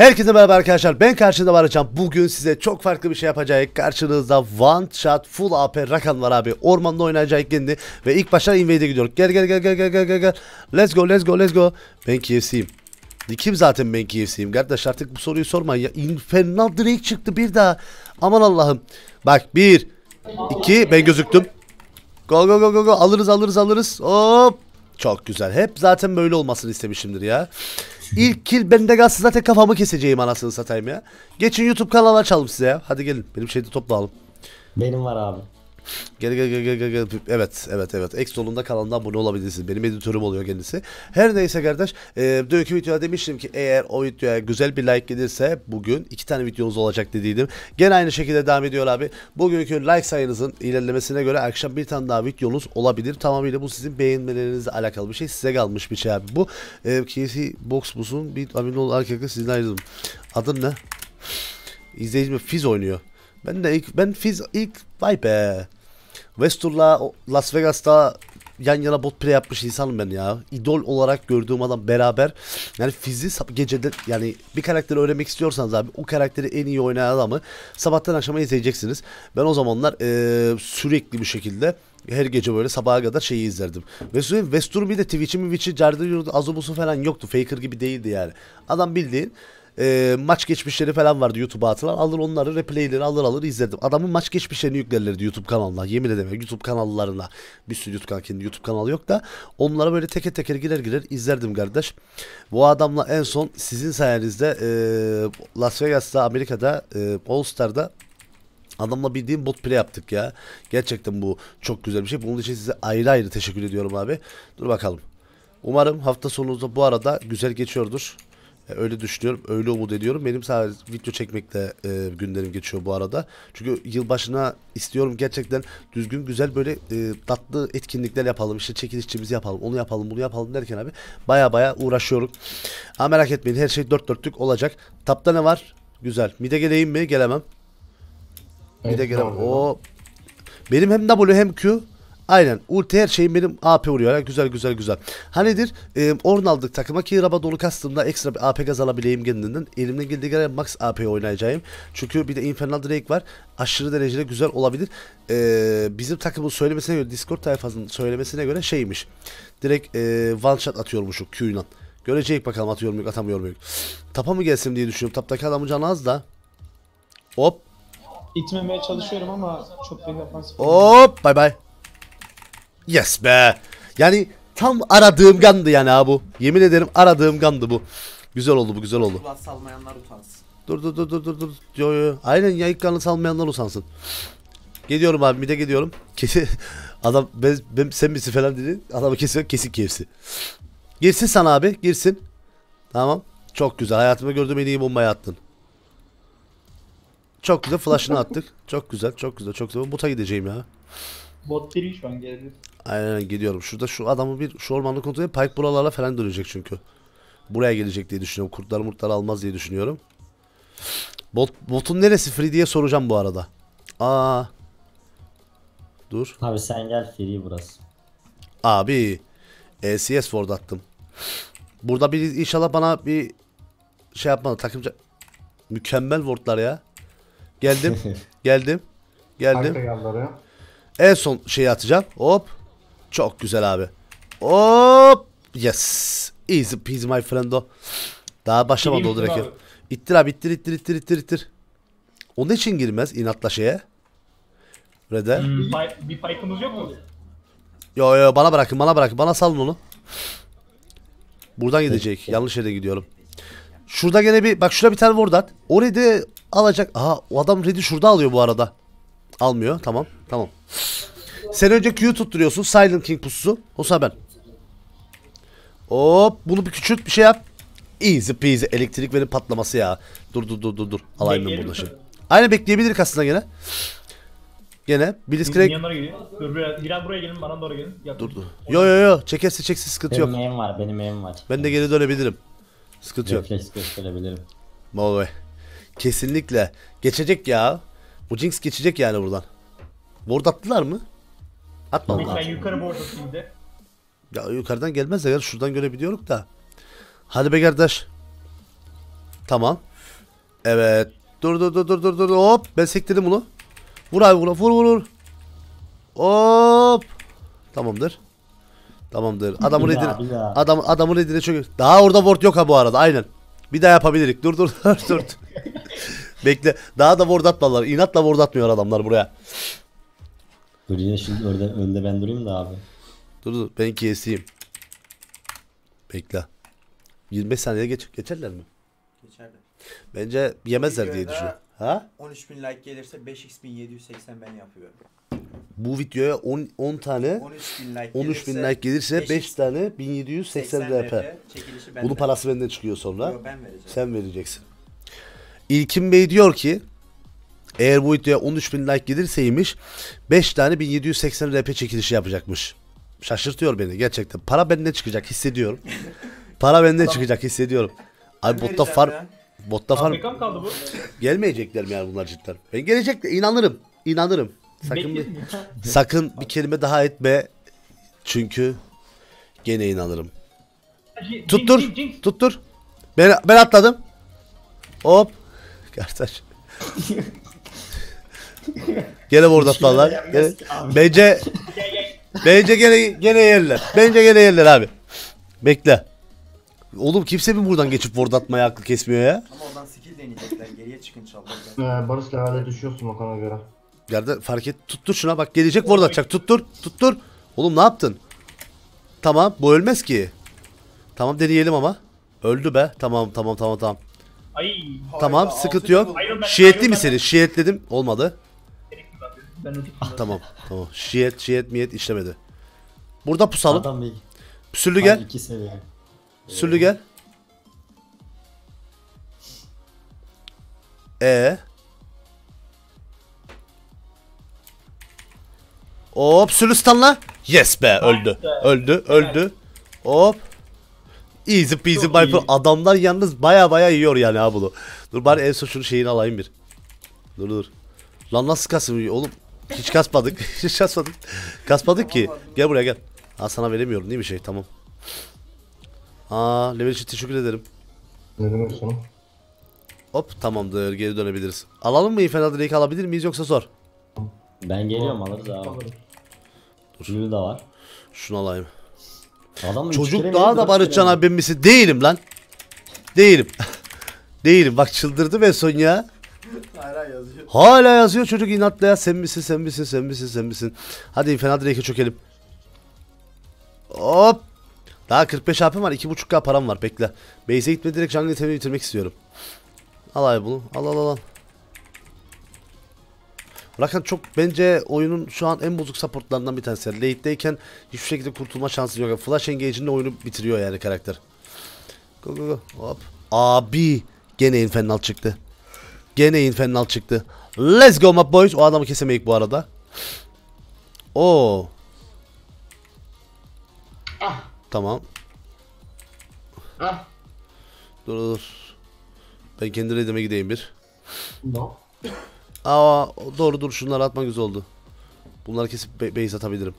Herkese merhaba arkadaşlar. Ben karşınızda varacağım bugün size çok farklı bir şey yapacağız. Karşınızda one shot full AP Rakan var abi. Ormanda oynayacak kendi ve ilk başta invade'e gidiyoruz. Gel gel gel gel gel gel gel let's go let's go let's go. Ben KFC'yim Kim zaten ben KFC'yim kardeş artık bu soruyu sormayın ya Infernal Drake çıktı bir daha. Aman Allah'ım. Bak bir iki ben gözüktüm. Go go go go go. Alırız alırız alırız. Hop. Çok güzel. Hep zaten böyle olmasını istemişimdir ya. İlk kill bende kalsın zaten kafamı keseceğim anasını satayım ya. Geçin YouTube kanalı açalım size ya. Hadi gelin benim şeyde toplayalım. Benim var abi. Gel gel gel gel gel. Evet evet evet. X solunda kanalına abone olabilirsiniz. Benim editörüm oluyor kendisi. Her neyse kardeş. E, dünkü videoda demiştim ki eğer o videoya güzel bir like gelirse bugün iki tane videomuz olacak dediydim. Gene aynı şekilde devam ediyor abi. Bugünkü like sayınızın ilerlemesine göre akşam bir tane daha videonuz olabilir. Tamamıyla bu sizin beğenmelerinizle alakalı bir şey. Size kalmış bir şey abi bu. E, KC Box Bus'un bir amin ol arkadaşlar sizden ayrıldım. Adın ne? İzleyicim Fiz oynuyor. Ben de ilk ben Fiz ilk vay be. Westur'la Las Vegas'ta yan yana bot play yapmış insanım ben ya. İdol olarak gördüğüm adam beraber yani fizi gecede yani bir karakteri öğrenmek istiyorsanız abi o karakteri en iyi oynayan adamı sabahtan akşama izleyeceksiniz. Ben o zamanlar e, sürekli bir şekilde her gece böyle sabaha kadar şeyi izlerdim. Ve Westur bir de Twitch'i Twitch'i Cardı Azubus'u falan yoktu. Faker gibi değildi yani. Adam bildiğin e, maç geçmişleri falan vardı YouTube'a atılan. Alır onları replayleri alır alır izledim. Adamın maç geçmişlerini yüklerlerdi YouTube kanalına. Yemin ederim YouTube kanallarına. Bir sürü YouTube kanalı, kendi YouTube kanalı yok da onlara böyle teker teker girer girer izlerdim kardeş. Bu adamla en son sizin sayenizde e, Las Vegas'ta Amerika'da e, All Star'da Adamla bildiğim bot play yaptık ya. Gerçekten bu çok güzel bir şey. Bunun için size ayrı ayrı teşekkür ediyorum abi. Dur bakalım. Umarım hafta sonunuzda bu arada güzel geçiyordur. E, öyle düşünüyorum. Öyle umut ediyorum. Benim sadece video çekmekte e, günlerim geçiyor bu arada. Çünkü yılbaşına istiyorum gerçekten düzgün güzel böyle e, tatlı etkinlikler yapalım. İşte çekilişçimizi yapalım. Onu yapalım bunu yapalım derken abi baya baya uğraşıyorum. Ama merak etmeyin her şey dört dörtlük olacak. Tapta ne var? Güzel. Mide geleyim mi? Gelemem. Mide evet, gelemem. O benim hem W hem Q Aynen. Ulti her şeyim benim AP vuruyor. Ya. Güzel güzel güzel. Hanidir? E, Orn aldık takıma ki raba dolu kastımda ekstra bir AP gaz alabileyim kendinden. Elimden geldiği kadar max AP oynayacağım. Çünkü bir de Infernal Drake var. Aşırı derecede güzel olabilir. E, bizim takımın söylemesine göre Discord tayfasının söylemesine göre şeymiş. Direkt e, one shot atıyormuş o Q'yla. Görecek bakalım atıyor muyum atamıyor muyum. Tapa mı gelsin diye düşünüyorum. Taptaki adamın canı az da. Hop. İtmemeye çalışıyorum ama çok bir defansif. Hop bay bay. Yes be. Yani tam aradığım gandı yani abi bu. Yemin ederim aradığım gandı bu. Güzel oldu bu güzel oldu. Salmayanlar utansın. Dur dur dur dur dur dur. Yo yo. Aynen yayık kanı salmayanlar utansın. Geliyorum abi bir de geliyorum. Kesin adam ben, ben sen misin falan dedi. Adamı kesin kesik kevsi. Girsin sana abi girsin. Tamam. Çok güzel. Hayatımda gördüğüm en iyi bombayı attın. Çok güzel flash'ını attık. Çok güzel, çok güzel, çok güzel. Buta gideceğim ya. Bot 1 şu an geldi. Aynen gidiyorum. Şurada şu adamı bir şu ormanlık kontrol edeyim. Pike buralarla falan dönecek çünkü. Buraya gelecek diye düşünüyorum. Kurtlar murtlar almaz diye düşünüyorum. Bot, botun neresi free diye soracağım bu arada. Aa. Dur. Abi sen gel free burası. Abi. LCS ward attım. Burada bir inşallah bana bir şey yapmadı takımca. Mükemmel wardlar ya. Geldim. geldim. Geldim. En son şeyi atacağım. Hop. Çok güzel abi. Hop. Yes. Easy peasy my friend o. Daha başlamadı o direkt. İttir abi ittir ittir ittir ittir ittir. Onun için girmez inatla şeye. Red'e. Hmm. Bir, pike'ımız yok mu? Yo yo bana bırakın bana bırakın. Bana salın onu. Buradan gidecek. Yanlış yere gidiyorum. Şurada gene bir bak şurada bir tane ward at. O red'i alacak. Aha o adam red'i şurada alıyor bu arada. Almıyor. Tamam. Tamam. Sen önce Q'yu tutturuyorsun. Silent King pususu. O zaman ben. Hop. Bunu bir küçült bir şey yap. Easy peasy. Elektrik verin patlaması ya. Dur dur dur dur dur. Alayım ben bunu şimdi. Aynen bekleyebiliriz aslında gene. Gene. Blitzcrank. Yanlara geliyor. Dur buraya. Hilal buraya gelin. Bana doğru gelin. Yakın. Dur dur. Yo yo yo. Çekerse çeksin sıkıntı Benim yok. evim var benim evim var. Ben de geri dönebilirim. Sıkıntı yok. Refleks gösterebilirim. Vallahi. Kesinlikle. Geçecek ya. Bu Jinx geçecek yani buradan. Ward attılar mı? Atmadılar. Ben yukarı bordasıyım de. Ya yukarıdan gelmez ya. Şuradan görebiliyoruz da. Hadi be kardeş. Tamam. Evet. Dur dur dur dur dur dur. Hop. Ben sektirdim bunu. Vur abi vur vur vur. vur. Hop. Tamamdır. Tamamdır. Adamın Bir daha, edine bir daha. adam adamın edine çok Daha orada ward yok ha bu arada. Aynen. Bir daha yapabilirik. Dur dur dur dur. Bekle. Daha da ward atmadılar. İnatla ward atmıyor adamlar buraya. Dur yine şimdi önde, önde ben durayım da abi. Dur dur. Ben keseyim. Bekle. 25 saniye geç geçerler mi? Geçerli. Bence yemezler diye Videoda düşünüyorum. Ha? 13.000 like gelirse 5x1780 ben yapıyorum. Bu videoya 10 10 tane 13.000 like 13 bin gelirse like gelirse 5x 5 tane 1780 RP. Çekilişi benden. Bunun parası benden çıkıyor sonra. Yo, ben vereceğim. Sen vereceksin. İlkin Bey diyor ki eğer bu videoya 13 bin like gelirseymiş 5 tane 1780 RP çekilişi yapacakmış. Şaşırtıyor beni gerçekten. Para benden çıkacak hissediyorum. Para benden çıkacak hissediyorum. Ben botta vereceğim far ya. botta far Afrika mı kaldı bu? gelmeyecekler mi yani bunlar cidden? Ben gelecek inanırım. İnanırım. Sakın bir, sakın bir kelime daha etme. Çünkü gene inanırım. Tuttur. Tuttur. Ben ben atladım. Hop. Kardeş. gene burada atlarlar. Gene, bence bence gene gene yerler. Bence gene yerler abi. Bekle. Oğlum kimse mi buradan geçip ward atmaya aklı kesmiyor ya? Ama oradan skill deneyecekler. Geriye çıkın çalacaklar. Ee, Barış levelde düşüyorsun Okan'a göre. Yerde fark et. Tuttur şuna bak gelecek ward atacak. Tuttur. Tuttur. Oğlum ne yaptın? Tamam bu ölmez ki. Tamam deneyelim ama. Öldü be. Tamam tamam tamam tamam. Ay. Tamam sıkıntı yok. ben- Şietli ayrıl mi seni? Şietledim. Olmadı. Ben öteki Ah tamam tamam. Şiyet şiyet miyet işlemedi. Burada pusalım. Adam bir Püsürlü gel. iki seviye. Püsürlü gel. E. Hop sürü stunla. Yes be öldü. Öldü öldü. Hop. Easy peasy by. Adamlar yalnız baya baya yiyor yani ha bunu. Dur bari en son şunu şeyini alayım bir. Dur dur. Lan nasıl kasım oğlum? Hiç kasmadık. Hiç kasmadık. Kasmadık ki. Gel buraya gel. Ha sana veremiyorum değil mi şey? Tamam. Aa level için teşekkür ederim. Ne demek sana? Hop tamamdır geri dönebiliriz. Alalım mı Infernal Drake alabilir miyiz yoksa zor? Ben geliyorum alırız abi. Şunu da var. Şunu alayım. Adam Çocuk daha da Barışcan abim misin? Değilim lan. Değilim. Değilim. Bak çıldırdı ve son ya. Hala yazıyor. Hala yazıyor çocuk inatla ya. Sen misin sen misin sen misin sen misin. Hadi Infernal Drake'e çökelim. Hop. Daha 45 HP'm var. 2.5k param var. Bekle. Base'e gitme direkt jungle itemini bitirmek istiyorum. Al abi bunu. Al al al al. Rakan çok bence oyunun şu an en bozuk supportlarından bir tanesi. Late'deyken hiçbir şekilde kurtulma şansı yok. Flash engage'inde oyunu bitiriyor yani karakter. Go go go. Hop. Abi gene infernal çıktı. Gene infernal çıktı. Let's go my boys. O adamı kesemeyik bu arada. Oo. Tamam. Ah. Dur dur. Ben kendi redime gideyim bir. No. Aa doğru dur şunları atma güzel oldu. Bunları kesip base atabilirim.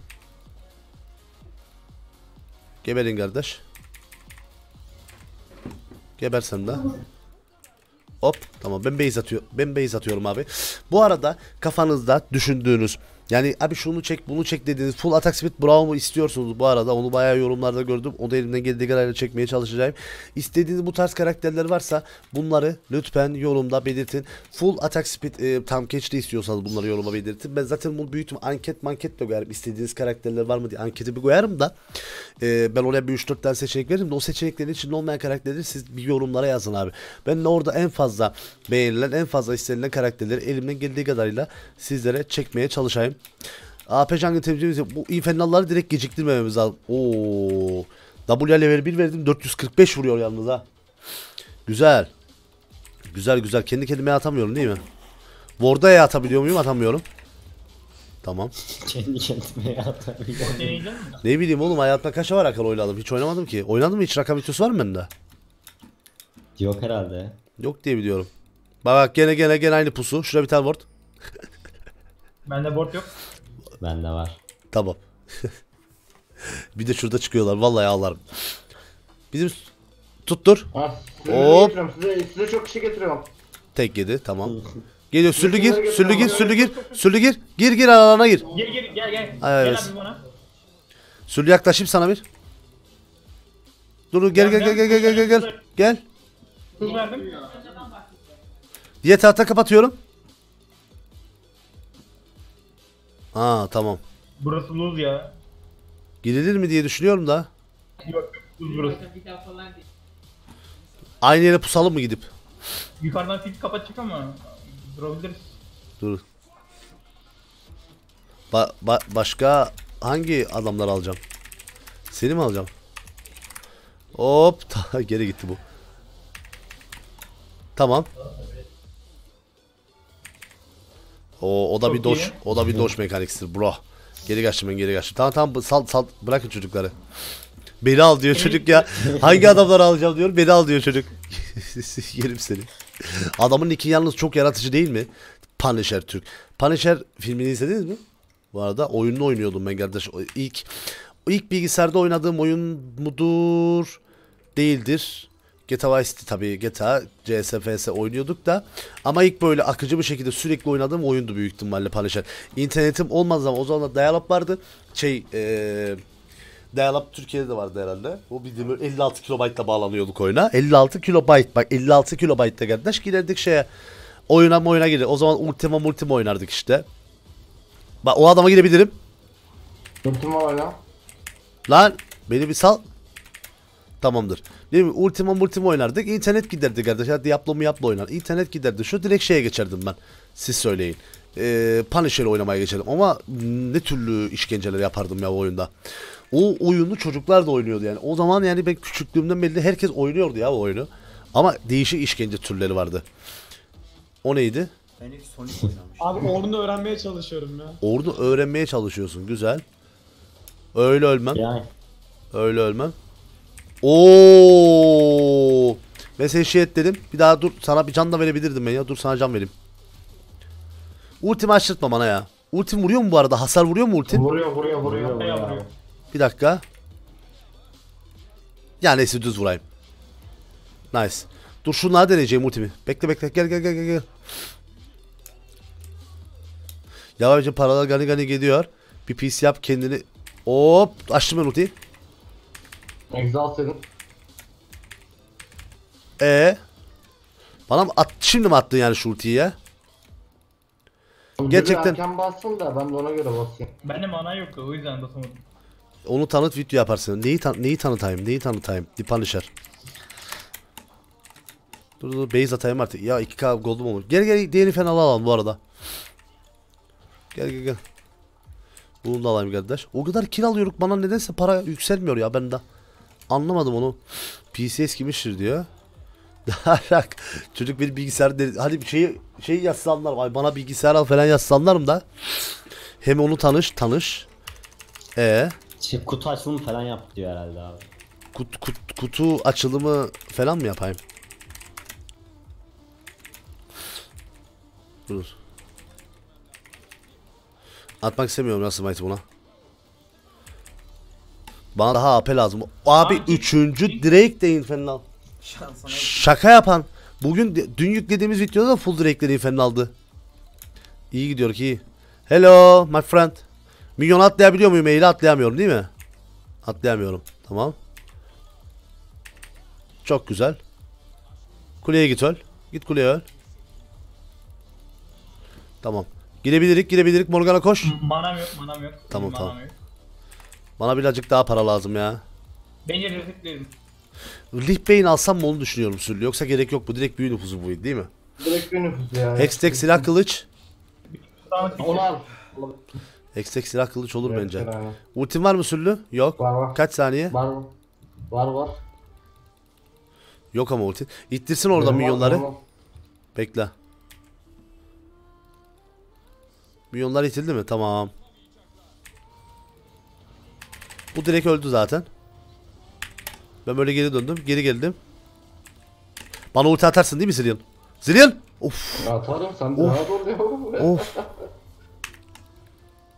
Geberin kardeş. Geber sen de. Hop tamam ben base atıyor. Ben base atıyorum abi. Bu arada kafanızda düşündüğünüz yani abi şunu çek bunu çek dediğiniz full attack speed Brown'u istiyorsunuz bu arada onu bayağı yorumlarda gördüm. O da elimden geldiği kadarıyla çekmeye çalışacağım. İstediğiniz bu tarz karakterler varsa bunları lütfen yorumda belirtin. Full attack speed e, tam catch'te istiyorsanız bunları yoruma belirtin. Ben zaten bunu büyütüm anket manket de koyarım. İstediğiniz karakterler var mı diye anketi bir koyarım da e, ben oraya bir 3-4 tane seçenek veririm de o seçeneklerin içinde olmayan karakterleri siz bir yorumlara yazın abi. Ben de orada en fazla beğenilen en fazla istenilen karakterleri elimden geldiği kadarıyla sizlere çekmeye çalışayım. AP Jungle temsilcimiz bu infernalları direkt geciktirmememiz lazım. Oo. W level 1 verdim 445 vuruyor yalnız ha. Güzel. Güzel güzel. Kendi kendime atamıyorum değil mi? Ward'a atabiliyor muyum? Atamıyorum. Tamam. Kendi kendime mi? Ne bileyim oğlum hayatımda kaç var akıl oynadım. Hiç oynamadım ki. Oynadım mı hiç? Rakam videosu var mı bende? Yok herhalde. Yok diye biliyorum. Bak bak gene gene gene aynı pusu. Şuraya bir tane ward. Bende board yok. Bende var. Tamam. bir de şurada çıkıyorlar. Vallahi ağlarım. Bizim tuttur. Ha, Hop. Size, size çok kişi getiriyorum. Tek yedi. Tamam. Geliyor. Sürlü gir. Sürlü gir. Sürlü gir. Sürlü gir. Gir gir alana gir. Gir gir gel gel. Ay, gel abi bana. Sürlü yaklaşayım sana bir. Dur dur, gel gel gel gel gel gel gel. Gel. Hız verdim. Diye tahta kapatıyorum. Ha tamam. Burası luz ya. Girilir mi diye düşünüyorum da. Yok luz burası. Aynı yere pusalım mı gidip? Yukarıdan fit kapatacak ama durabiliriz. Dur. Ba- ba- başka hangi adamlar alacağım? Seni mi alacağım? Hop ta- geri gitti bu. Tamam. O o da bir Çok doş, iyi. o da bir doş mekanikstir bro. Geri kaçtım ben geri kaçtım. Tamam tamam sal sal bırakın çocukları. Beni al diyor çocuk ya. Hangi adamları alacağım diyor. Beni al diyor çocuk. Yerim seni. Adamın iki yalnız çok yaratıcı değil mi? Punisher Türk. Punisher filmini izlediniz mi? Bu arada oyununu oynuyordum ben kardeş. İlk ilk bilgisayarda oynadığım oyun mudur? Değildir. GTA Vice City tabii GTA, CSFS oynuyorduk da ama ilk böyle akıcı bir şekilde sürekli oynadığım oyundu büyük ihtimalle Punisher. İnternetim olmaz ama o zaman da dial-up vardı. Şey eee Dial-up Türkiye'de de vardı herhalde. O bildiğim böyle 56 kilobaytla bağlanıyorduk oyuna. 56 kilobayt bak 56 kilobaytta kardeş giderdik şeye. Oyuna oyuna girer. O zaman Ultima Multima oynardık işte. Bak o adama girebilirim. Ultim var hala. Lan beni bir sal. Tamamdır. Değil mi? Ultima Multima oynardık. İnternet giderdi kardeş. Ya Diablo mu Diablo oynar. İnternet giderdi. Şu direkt şeye geçerdim ben. Siz söyleyin. Ee, Punisher oynamaya geçerdim. Ama ne türlü işkenceler yapardım ya o oyunda. O oyunu çocuklar da oynuyordu yani. O zaman yani ben küçüklüğümden belli herkes oynuyordu ya o oyunu. Ama değişik işkence türleri vardı. O neydi? Ben ilk Sonic oynamıştım. Abi ordunu öğrenmeye çalışıyorum ya. Orada öğrenmeye çalışıyorsun. Güzel. Öyle ölmem. Yani Öyle ölmem. Oo! Ben seni şey et dedim. Bir daha dur sana bir can da verebilirdim ben ya. Dur sana can vereyim. Ultimi açtırtma bana ya. Ultim vuruyor mu bu arada? Hasar vuruyor mu ultim? Vuruyor vuruyor vuruyor. Ya vuruyor. Bir dakika. Ya neyse düz vurayım. Nice. Dur şunları deneyeceğim ultimi. Bekle bekle gel gel gel gel gel. Yavaşça paralar gani gani geliyor. Bir PC yap kendini. Hop açtım ben ultiyi. Exhaust edin. E Bana mı at, şimdi mi attın yani şu ultiyi ya? Gerçekten- erken bassın da ben de ona göre basayım. Bende mana yoktu o yüzden basamadım. Onu tanıt video yaparsın. Neyi tan neyi tanıtayım? Neyi tanıtayım? The Punisher. Dur dur base atayım artık. Ya 2k gold'um olmuş. Gel gel diğerini falan alalım bu arada. Gel gel gel. Bunu da alayım kardeş. O kadar kill alıyoruz bana nedense para yükselmiyor ya ben de. Anlamadım onu. PC eskimiştir diyor. Bak çocuk bir bilgisayar dedi. Hadi bir şey şey yazsanlar ay bana bilgisayar al falan yazsanlarım da. Hem onu tanış tanış. E şey, kutu açılımı falan yap diyor herhalde abi. Kut, kut, kutu açılımı falan mı yapayım? Dur. Atmak istemiyorum nasıl buna. Bana daha AP lazım. Abi Abi, üçüncü Drake de infernal. Şaka yapan. Bugün dün yüklediğimiz videoda da full Drake'leri infernal aldı. İyi gidiyor ki. Hello my friend. Milyon atlayabiliyor muyum? Eğri atlayamıyorum değil mi? Atlayamıyorum. Tamam. Çok güzel. Kuleye git öl. Git kuleye öl. Tamam. Girebilirik girebilirik. Morgana koş. Manam yok manam yok. Tamam, Manam tamam. Yok. Bana birazcık daha para lazım ya. Bence reziklerim. Lihbeyn alsam mı onu düşünüyorum Süllü. Yoksa gerek yok bu. Direkt büyü nüfusu bu değil mi? Direkt bir nüfus ya. Hextech silah kılıç. Onu al. Hextech silah kılıç olur Evet, bence. aynen. Ultim var mı Süllü? Yok. Var var. Kaç saniye? Var var var. Yok ama ulti. İttirsin orada Benim milyonları. var. Bekle. Milyonlar itildi mi? Tamam. Bu direkt öldü zaten. Ben böyle geri döndüm. Geri geldim. Bana ulti atarsın değil mi Zillion? Zillion! Of Atarım sen Of. rahat ol ya. of.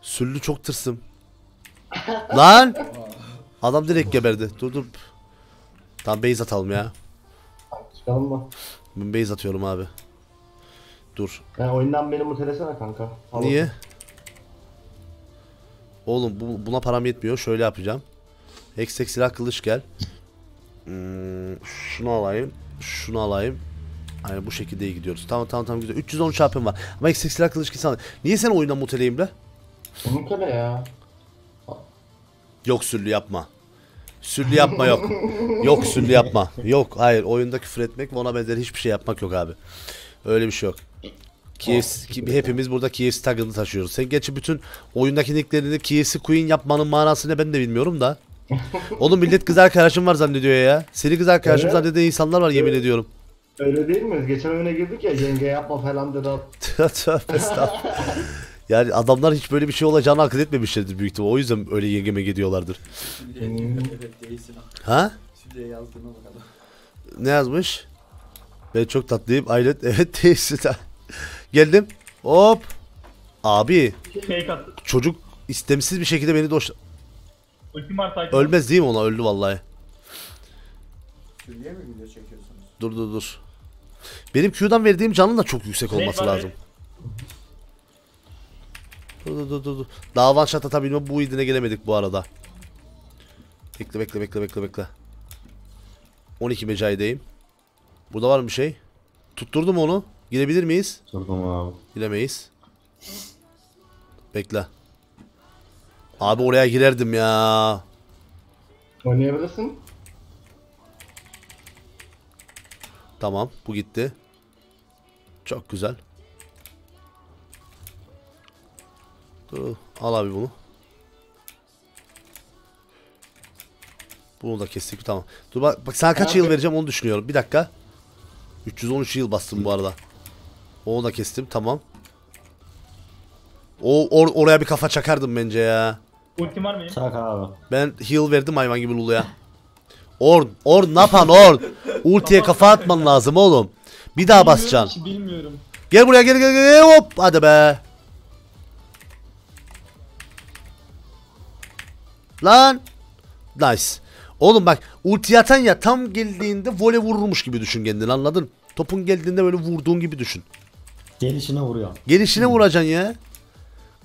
Süllü çok tırsım. Lan! Adam direkt geberdi. Dur dur. Tamam base atalım ya. Çıkalım mı? Ben base atıyorum abi. Dur. Yani oyundan beni mutelesene kanka. Al Niye? Oğlum bu, buna param yetmiyor. Şöyle yapacağım. Hextech silah kılıç gel. Hmm, şunu alayım. Şunu alayım. Aynen bu şekilde iyi gidiyoruz. Tamam tamam tamam güzel. 313 HP'm var. Ama Hextech silah kılıç gitsen. Niye sen oyundan muteleyim be? Mutele ya. Yok sürlü yapma. Sürlü yapma yok. Yok sürlü yapma. Yok hayır oyunda küfür etmek ve ona benzer hiçbir şey yapmak yok abi. Öyle bir şey yok. KFC, ki- hepimiz burada KFC tagını taşıyoruz. Sen geçi bütün oyundaki nicklerini KFC Queen yapmanın manası ne ben de bilmiyorum da. Oğlum millet kız arkadaşım var zannediyor ya. Seni kız arkadaşım Evet. zanneden insanlar var yemin ediyorum. Öyle değil mi? Geçen oyuna girdik ya yenge yapma falan dedi. Tövbe estağfurullah. Yani adamlar hiç böyle bir şey olacağını akıl etmemişlerdir büyük ihtimal. O yüzden öyle yengeme gidiyorlardır. Evet değilsin. Ha? Şuraya yazdığına bakalım. Ne yazmış? Ben çok tatlıyım. Aynen evet değilsin. Geldim. Hop. Abi Fake attı. çocuk istemsiz bir şekilde beni doş... Ölmez değil mi ona? Öldü vallahi. Şuraya mı video çekiyorsunuz? Dur dur dur. Benim Q'dan verdiğim canın da çok yüksek olması lazım. Dur dur dur dur. dur. Daha one shot atabilme bu idine gelemedik bu arada. Bekle bekle bekle bekle bekle. 12 mecaideyim. Burada var mı bir şey? Tutturdum onu. Girebilir miyiz? Sordum abi. Giremeyiz. Bekle. Abi oraya girerdim ya. Oynayabilirsin. Tamam bu gitti. Çok güzel. Dur, al abi bunu. Bunu da kestik tamam. Dur bak, bak sana kaç Abi. yıl vereceğim onu düşünüyorum. Bir dakika. 313 yıl bastım bu arada. Onu da kestim tamam. O or- oraya bir kafa çakardım bence ya. Ultim var benim. Çak abi. Ben heal verdim hayvan gibi Lulu'ya. Orn, Orn ne yapan Orn? Ultiye kafa atman lazım oğlum. Bir daha basacaksın. Bilmiyorum ki, Bilmiyorum. Gel buraya gel gel gel hop hadi be. Lan. Nice. Oğlum bak ulti atan ya tam geldiğinde voley vururmuş gibi düşün kendini anladın? Topun geldiğinde böyle vurduğun gibi düşün. Gelişine vuruyor. Gelişine vuracaksın ya.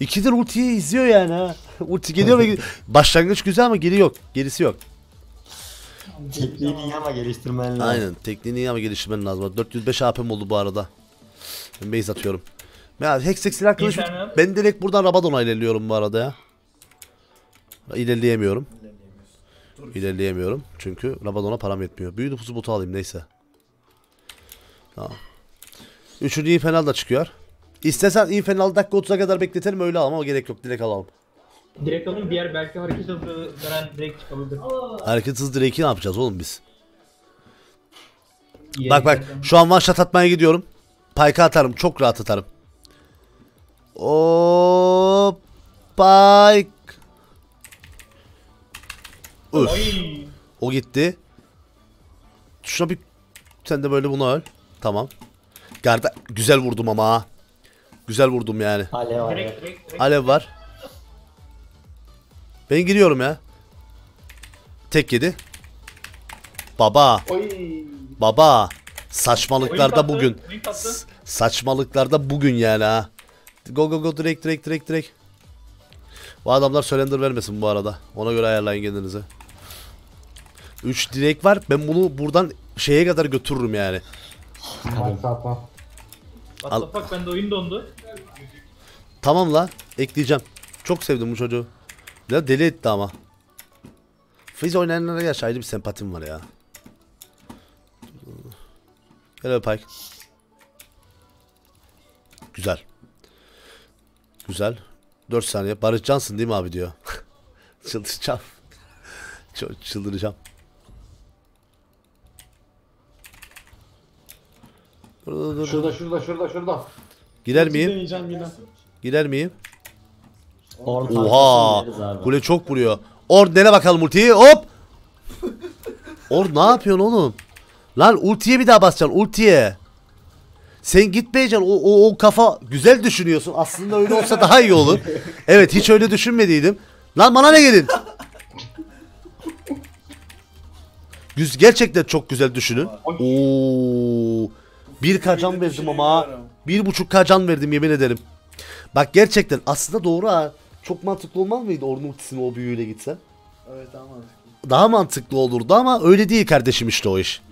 İkidir ultiyi izliyor yani ha. Ulti geliyor ve başlangıç güzel ama geri yok. Gerisi yok. Tekniğini iyi ama geliştirmen lazım. Aynen. Tekniğini iyi ama geliştirmen lazım. 405 AP'm oldu bu arada. Ben base atıyorum. Ya Hextech silah kılıç. Ben direkt buradan Rabadon'a ilerliyorum bu arada ya. İlerleyemiyorum. İlerleyemiyorum. Çünkü Rabadon'a param yetmiyor. Büyü nüfusu botu alayım neyse. Tamam. Üçüncü infernal da çıkıyor. İstesen infernal dakika 30'a kadar bekletelim öyle al ama gerek yok direkt alalım. Direkt alayım diğer belki hareket hızı veren direkt çıkabilir. Hareket hız direk'i ne yapacağız oğlum biz? Yere Bak bak giderken. şu an one shot atmaya gidiyorum. Payka atarım. Çok rahat atarım. O Pike. Öf. Ay. O gitti. Şuna bir sen de böyle bunu öl. Tamam. Garda güzel vurdum ama ha. Güzel vurdum yani. Alev direkt. Alev var. Ben giriyorum ya. Tek yedi. Baba. Oy. Baba. Saçmalıklarda bugün. S- Saçmalıklarda bugün yani ha. Go go go direkt direkt direkt direkt. Bu adamlar surrender vermesin bu arada. Ona göre ayarlayın kendinizi. 3 direkt var. Ben bunu buradan şeye kadar götürürüm yani. Satma. What Al- the fuck bende oyun dondu. Tamam la. Ekleyeceğim. Çok sevdim bu çocuğu. Ya deli etti ama. Fizz oynayanlara gerçi ayrı bir sempatim var ya. Gel öp Pike. Güzel. Güzel. 4 saniye. Barış Cansın değil mi abi diyor. Çıldıracağım. Çok çıldıracağım. Dur, dur. Şurada şurada şurada şurada. Girer Ulti miyim? deneyeceğim yine. Girer miyim? Orn Oha! tanklasın yeriz abi. Kule çok vuruyor. Or dene bakalım ultiyi. Hop! Or ne yapıyorsun oğlum? Lan ultiye bir daha basacaksın. Ultiye. Sen gitmeyeceksin. O, o, o kafa güzel düşünüyorsun. Aslında öyle olsa daha iyi olur. Evet hiç öyle düşünmediydim. Lan bana ne gelin? Güz gerçekten çok güzel düşünün. Oo. Bir kacan verdim ama. Bir buçuk kacan verdim yemin ederim. Bak gerçekten aslında doğru ha. Çok mantıklı olmaz mıydı Ornn ultisine o büyüyle gitse? Evet tamam artık. Daha mantıklı olurdu ama öyle değil kardeşim işte o iş.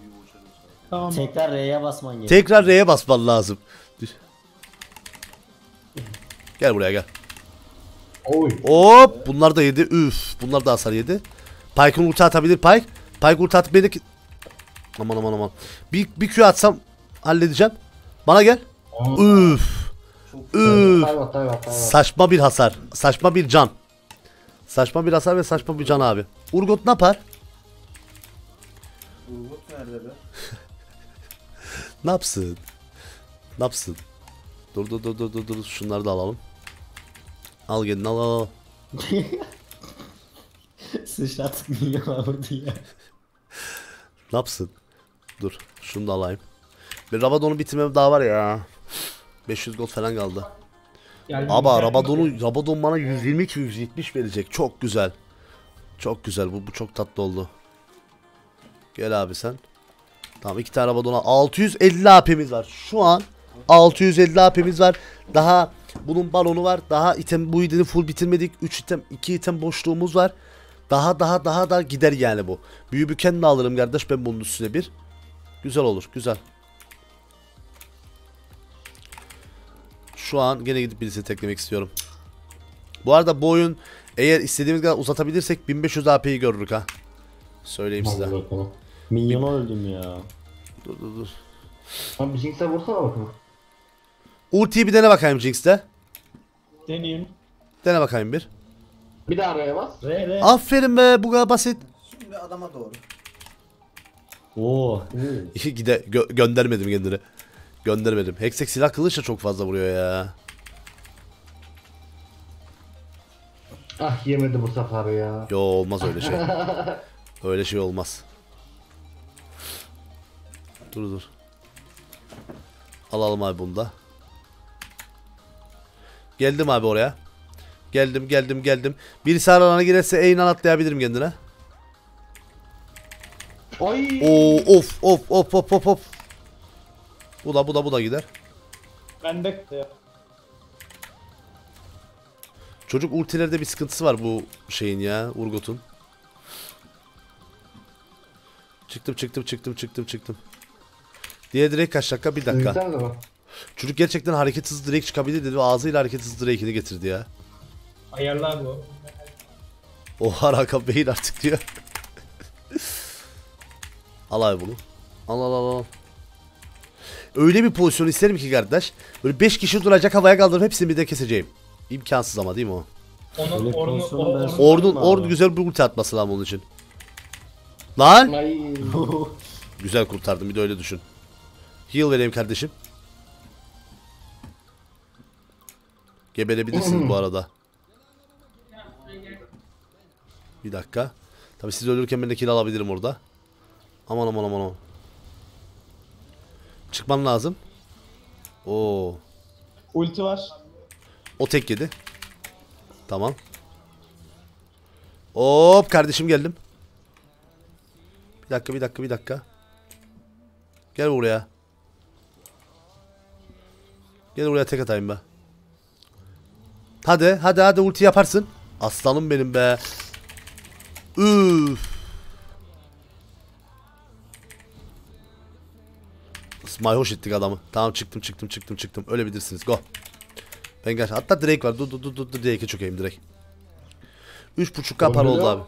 Tamam. Tekrar R'ye basman gerekiyor. Tekrar R'ye basman lazım. Gel buraya gel. Oy. Hop bunlar da yedi. Üf bunlar da hasar yedi. Pike'ın ulti atabilir Pike. Pike ulti atıp beni... Aman aman aman. Bir, bir Q atsam halledeceğim. Bana gel. Üf. Üf. Saçma bir hasar. Saçma bir can. Saçma bir hasar ve saçma bir can abi. Urgot ne yapar? Urgut nerede be? Ne yapsın? Ne yapsın? Dur dur dur dur dur dur. Şunları da alalım. Al gelin al al. al. Sıçrat milyon vurdu ya. Ne yapsın? Dur. Şunu da alayım. Bir Rabadon'u bitirmem daha var ya. 500 gold falan kaldı. Yani Aba Rabadon'u Rabadon bana 120 170 verecek. Çok güzel. Çok güzel. Bu, bu çok tatlı oldu. Gel abi sen. Tamam iki tane Rabadon'a 650 AP'miz var. Şu an 650 AP'miz var. Daha bunun balonu var. Daha item bu idini full bitirmedik. 3 item 2 item boşluğumuz var. Daha daha daha da gider yani bu. Büyü büken de alırım kardeş ben bunun üstüne bir. Güzel olur. Güzel. Şu an gene gidip birisini teklemek istiyorum. Bu arada bu oyun eğer istediğimiz kadar uzatabilirsek 1500 AP'yi görürük ha. Söyleyeyim size. Milyona öldüm ya. Dur dur dur. Abi Jinx'e vursana bakalım. Ultiyi bir dene bakayım Jinx'te. Deneyeyim. Dene bakayım bir. Bir daha araya bas. R R. Aferin be bu kadar basit. Şimdi adama doğru. Oo. Gide gö- göndermedim kendini. Göndermedim. Hexek silah kılıçla çok fazla vuruyor ya. Ah yemedi bu sefer ya. Yo olmaz öyle şey. öyle şey olmaz. Dur dur. Alalım abi bunu da. Geldim abi oraya. Geldim geldim geldim. Birisi aralana girerse Eynan atlayabilirim kendine. Ay. Oo of of of of of of. Bu da bu da bu da gider. Bende ya. Çocuk ultilerde bir sıkıntısı var bu şeyin ya Urgot'un. Çıktım çıktım çıktım çıktım çıktım. Diğer direkt kaç dakika? Bir dakika. De. Çocuk gerçekten hareket hızı direkt çıkabilir dedi ve ağzıyla hareket hızı direkini getirdi ya. Ayarla abi o. Oha Hakan Bey'in artık diyor. al abi bunu. Al al al al. Öyle bir pozisyon isterim ki kardeş. Böyle 5 kişi duracak havaya kaldırıp hepsini bir de keseceğim. İmkansız ama değil mi o? Onun Öyle ornu, pozisyonu o, ben- ornu- Ordun, Abi. Ordun güzel bir ulti atması lazım onun için. Lan! Güzel kurtardım bir de öyle düşün. Heal vereyim kardeşim. Geberebilirsiniz bu arada. Bir dakika. Tabi siz ölürken ben de kill alabilirim orada. Aman aman aman aman. Çıkman lazım. Oo. Ulti var. O tek yedi. Tamam. Hop kardeşim geldim. Bir dakika bir dakika bir dakika. Gel buraya. Gel buraya tek atayım be. Hadi hadi hadi ulti yaparsın. Aslanım benim be. Üf. Mayhoş ettik adamı. Tamam çıktım çıktım çıktım çıktım. Öyle bilirsiniz. Go. Ben gel. Hatta Drake var. Dur dur dur dur dur Drake'e çökeyim direkt. 3.5k para oldu abi.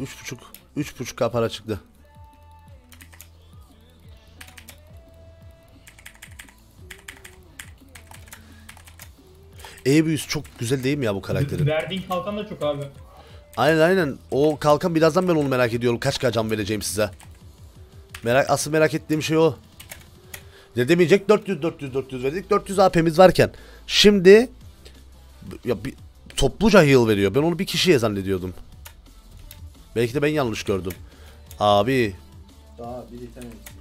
3.5 3.5k para çıktı. E büyüsü çok güzel değil mi ya bu karakterin? Verdiğin kalkan da çok abi. Aynen aynen. O kalkan birazdan ben onu merak ediyorum. Kaç kacan vereceğim size. Merak asıl merak ettiğim şey o. Ne demeyecek 400 400 400 verdik. 400 AP'miz varken. Şimdi ya bir, topluca heal veriyor. Ben onu bir kişiye zannediyordum. Belki de ben yanlış gördüm. Abi Daha bir item eksik.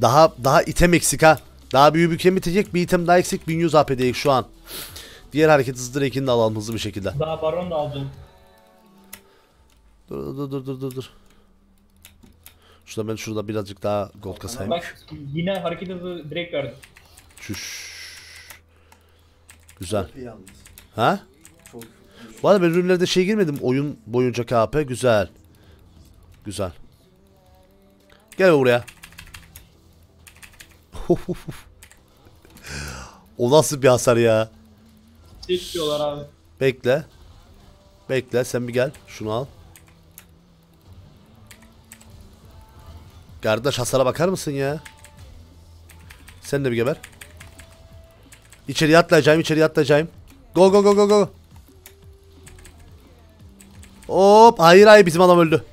daha daha item eksik ha. Daha büyük bir item bitecek. Bir item daha eksik. 1100 AP'deyik şu an. Diğer hareket hızlı ekini de alalım hızlı bir şekilde. Daha baron da aldım. Dur dur dur dur dur dur. Şurada ben şurada birazcık daha gold kasayım. Bak yine hareket hızı direkt verdim. Çüş. Güzel. Ha? Çok. Bu arada ben ürünlerde şey girmedim. Oyun boyunca KP güzel. Güzel. Gel buraya. o nasıl bir hasar ya? Seçiyorlar abi. Bekle. Bekle sen bir gel. Şunu al. Kardeş hasara bakar mısın ya? Sen de bir geber. İçeriye atlayacağım, içeriye atlayacağım. Go go go go go. Hop, hayır hayır bizim adam öldü.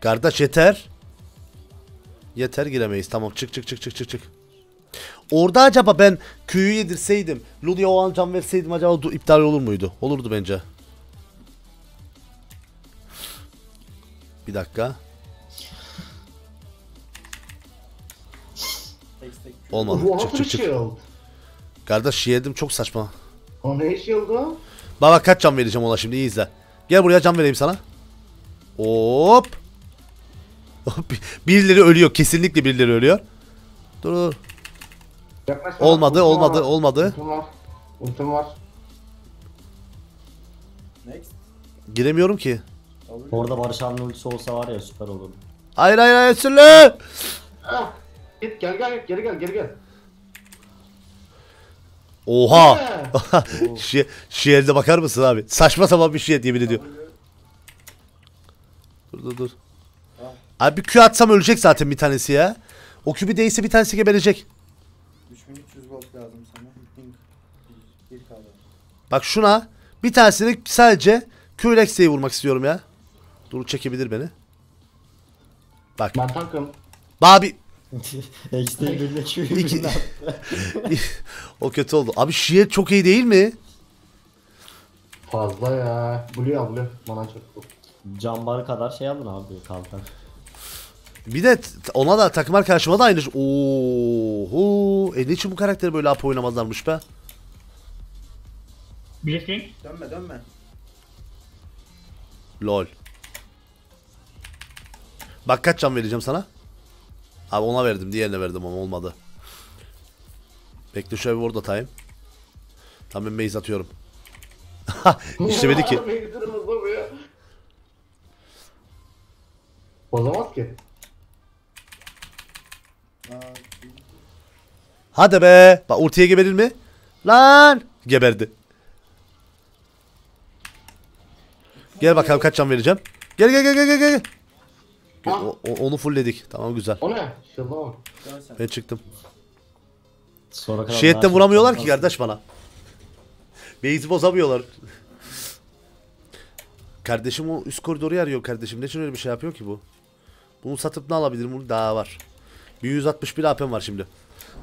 Kardeş yeter. Yeter giremeyiz. Tamam çık çık çık çık çık çık. Orada acaba ben köyü yedirseydim, Ludi'ye o an can verseydim acaba iptal olur muydu? Olurdu bence. Bir dakika. Olmadı. Bu Çık çık çık. shield? Kardeş yedim çok saçma. O ne shield'ı? Baba kaç can vereceğim ona şimdi iyi izle. Gel buraya can vereyim sana. Hop. Birileri ölüyor. Kesinlikle birileri ölüyor. Dur dur. Yaklaşma. Olmadı, Ultim olmadı, var. olmadı. Ultim var. Ultim var. Next. Giremiyorum ki. Orada Barış abinin ultisi olsa var ya süper olurdu. Hayır hayır hayır sürü. Ah, Git gel gel geri gel geri gel. Oha. Şi şiirde bakar mısın abi? Saçma sapan bir şey yemin ediyor. Dur dur dur. Abi bir Q atsam ölecek zaten bir tanesi ya. O Q'bi değilse bir tanesi geberecek. 3300 gold lazım sana. Bir, bir. Bak şuna bir tanesini sadece Q-Lex'e vurmak istiyorum ya. Dur çekebilir beni. Bak. Ben tankım. Babi X'de birleşiyor. O kötü oldu. Abi şiir çok iyi değil mi? Fazla ya. Blue al blue. Bana çok bu. Cambar kadar şey aldın abi kalkan. Bir de ona da takım arkadaşıma da aynı. şey- Oho. E niçin bu karakteri böyle AP oynamazlarmış be? Blitzcrank. Dönme dönme. Lol. Bak kaç can vereceğim sana? Abi ona verdim. Diğerine verdim ama olmadı. Bekle şöyle bir ward atayım. Tam ben base atıyorum. İşlemedi ki. Bozamaz ki. Hadi be. Bak ultiye geberir mi? Lan. Geberdi. Gel bakalım kaç can vereceğim. Gel gel gel gel gel. Gel. Gel, o- o- onu fullledik. Tamam güzel. O ne? Sen. Ben çıktım. Sonra kadar Şiyetten vuramıyorlar ki kardeş bana. Base'i bozamıyorlar. Kardeşim o üst koridoru arıyor kardeşim. Ne için öyle bir şey yapıyor ki bu? Bunu satıp ne alabilirim? Bunu daha var. 161 AP'm var şimdi.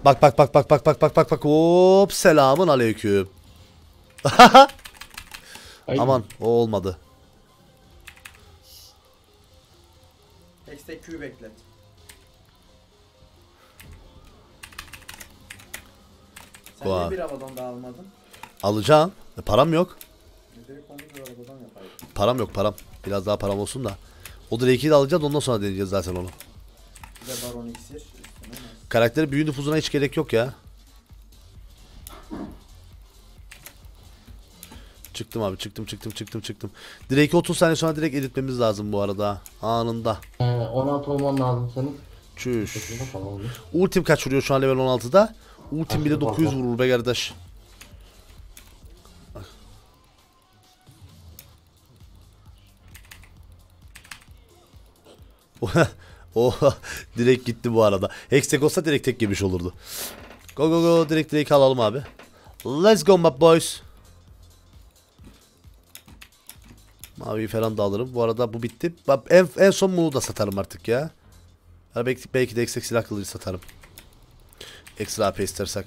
Bak bak bak bak bak bak bak bak bak. Hop selamun aleyküm. Aman o olmadı. Tek Q beklet. Sen Vay. niye bir havadan daha almadın? Alacağım. E, param yok. Ne direkt onu bir arabadan yapaydın. Param yok param. Biraz daha param olsun da. O Drake'i de alacağız ondan sonra deneyeceğiz zaten onu. Bir de Baron nasıl? Karakteri büyü nüfuzuna hiç gerek yok ya. Çıktım abi çıktım çıktım çıktım çıktım. Drake'i 30 saniye sonra direkt editmemiz lazım bu arada. Anında. Ee, 16 olman lazım senin. Çüş. Ultim kaç vuruyor şu an level 16'da? Ultim bile Aşırı 900 fazla. vurur be kardeş. o direkt gitti bu arada. Hextech olsa direkt tek yemiş olurdu. Go go go direkt direkt alalım abi. Let's go my boys. Mavi falan da alırım. Bu arada bu bitti. En, en son bunu da satarım artık ya. Belki, belki de eksik silah kılıcı satarım. Ekstra AP istersek.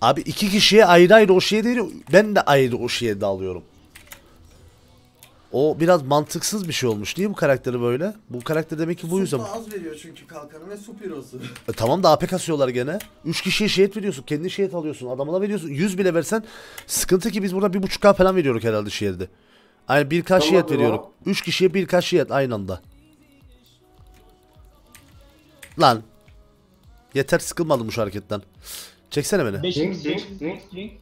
Abi iki kişiye ayrı ayrı o şeye değil. Ben de ayrı o şeye de alıyorum. O biraz mantıksız bir şey olmuş. Niye bu karakteri böyle? Bu karakter demek ki bu yüzden. Sup az veriyor çünkü kalkanı ve su pirosu. E, tamam da AP kasıyorlar gene. 3 kişiye şehit veriyorsun. Kendi şehit alıyorsun. Adamına veriyorsun. 100 bile versen sıkıntı ki biz burada 1.5k falan veriyoruz herhalde şehirde. Aynı 1k Tamam şehit ya. veriyoruz. 3 kişiye 1k şehit aynı anda. Lan. Yeter sıkılmadım bu şu hareketten. Çeksene beni. 5 Jinx, Jinx, Jinx, Jinx, Jinx. Jinx.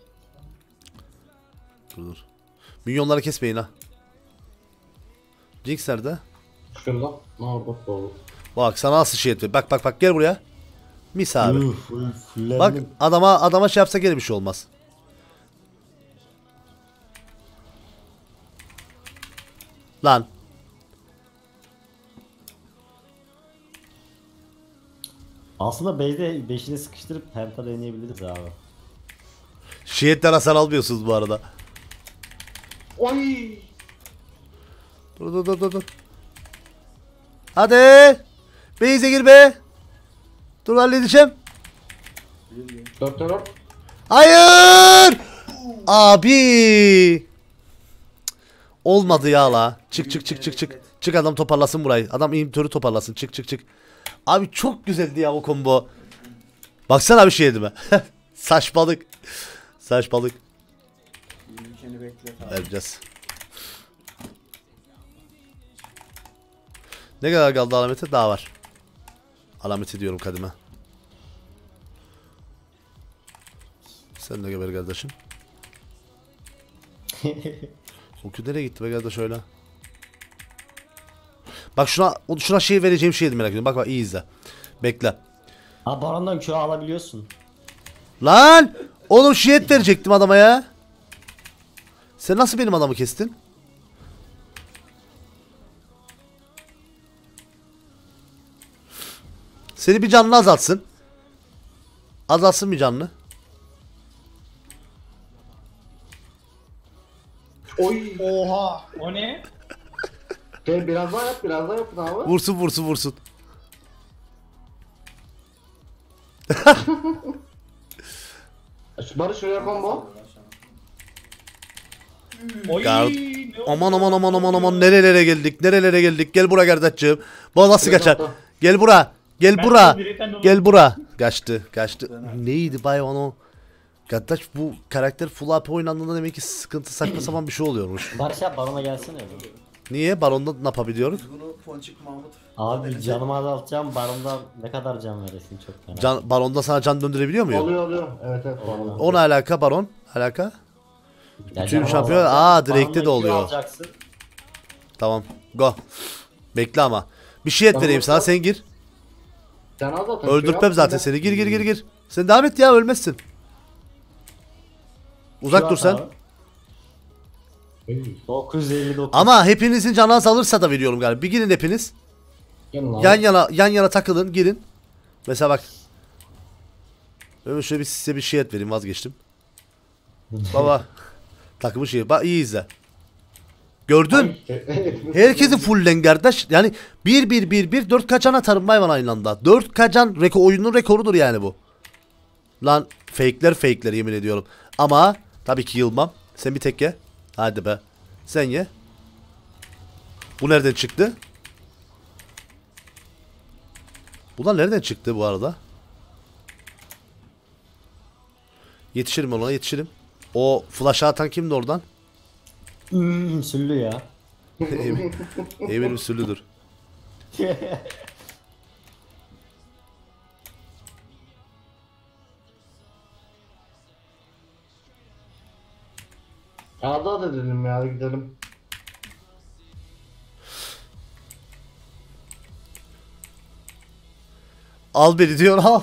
Dur dur. Minyonları kesmeyin ha. Jinx nerede? Şurada. Ne oldu? Doğru. Bak sana nasıl şehit ver. Bak bak bak gel buraya. Mis abi. Uf, uf, fullendim. Bak adama adama şey yapsa gene bir şey olmaz. Lan. Aslında base'de beşini sıkıştırıp penta deneyebiliriz abi. Şiyetten hasar almıyorsunuz bu arada. Oy! Dur dur dur dur dur. Hadi. Beyze gir be. Dur halledeceğim. Dört. Hayır. Abi. Olmadı ya la. Çık çık çık çık çık. Çık adam toparlasın burayı. Adam inhibitörü toparlasın. Çık çık çık. Abi çok güzeldi ya o combo. Baksana bir şey mi? Saçmalık. Saçmalık. Vereceğiz. Ne kadar kaldı alameti? Daha var. Alameti diyorum kadime. Sen de geber kardeşim. Oku nereye gitti be kardeş öyle? Bak şuna şuna şey vereceğim şeydi merak ediyorum. Bak bak iyi izle. Bekle. Ha barondan Q alabiliyorsun. Lan! Oğlum şiyet verecektim adama ya. Sen nasıl benim adamı kestin? Seni bir canlı azaltsın. Azaltsın bir canlı. Oy! Oha. O ne? Gel biraz daha yap, biraz daha yapın abi. Vursun vursun vursun. Şu Barış şuraya combo. Oy. Gel. ne oldu? Aman aman aman aman aman nerelere geldik nerelere geldik gel bura kardeşciğim. Bu nasıl kaçar? Gel bura. Gel Ben bura. Gel bura. Kaçtı kaçtı. Neydi bay o? Kardeş bu karakter full AP oynandığında demek ki sıkıntı saçma sapan bir şey oluyormuş. Barış abi barona gelsene. ya. Niye? Baronda ne yapabiliyoruz? Biz bunu Ponçik Mahmut Abi canımı azaltacağım barondan ne kadar can veresin çok fena. Can, baronda sana can döndürebiliyor muyum? Oluyor oluyor. Evet evet. Vallahi. Ona alaka baron. Alaka. Ya Bütün canımı şampiyon- azaltacağım, Aa, direkte de oluyor. Alacaksın. Tamam. Go. Bekle ama. Bir şey et vereyim sana sen gir. Can az zaten. Öldürtmem Şey zaten yap, seni. Gir gir gir gir. Sen devam et ya ölmezsin. Uzak Q dur sen. abi. 959. Ama hepinizin canı azalırsa da veriyorum galiba. Bir girin hepiniz. Abi. Yan yana yan yana takılın girin. Mesela bak. Öyle şöyle bir size bir şey et vereyim vazgeçtim. Baba. Takımı şey. Bak iyi izle. Gördün? Herkesi fulllen kardeş. Yani 1 1 1 1 4 kaçan atarım hayvan aynı anda. 4 kaçan reko oyunun rekorudur yani bu. Lan fake'ler fake'ler yemin ediyorum. Ama tabii ki yılmam. Sen bir tek ye. Hadi be. Sen ye. Bu nereden çıktı? Bunlar nereden çıktı bu arada? Yetişirim ona yetişirim. O flash'ı atan kimdi oradan? Hmm, süllü ya. Emin, Emin usulüdür. Arda da dedim ya hadi gidelim. Al beni diyor al.